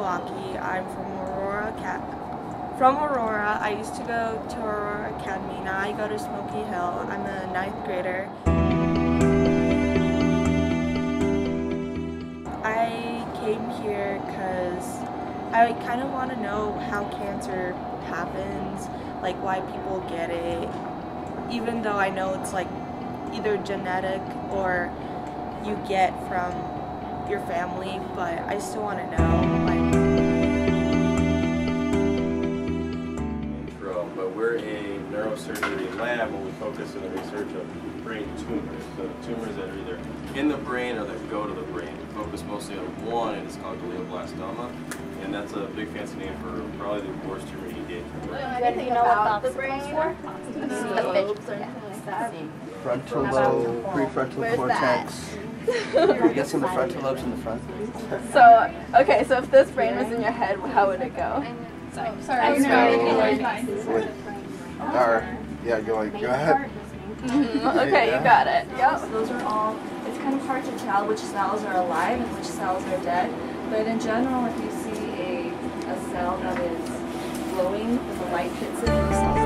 Milwaukee. I'm from Aurora, Cat. From Aurora, I used to go to Aurora Academy. Now I go to Smoky Hill. I'm a ninth grader. I came here because I kind of want to know how cancer happens, like why people get it, even though I know it's like either genetic or you get from your family, but I still want to know. Like, intro, but we're a neurosurgery lab where we focus on the research of brain tumors. So tumors that are either in the brain or that go to the brain. We focus mostly on one, and it's called glioblastoma, and that's a big fancy name for probably the worst tumor you get. Anything you know about the brain? Lobes or anything like that? Frontal lobe, prefrontal Where's cortex. I guess in the frontal lobes in the front. So, okay, so if this brain was in your head, how would it go? Sorry. Or, yeah, go, go ahead. Mm-hmm. Okay, you got it. Yep. Those are all, it's kind of hard to tell which cells are alive and which cells are dead. But in general, if you see a, a cell that is glowing, when the light hits it, the cells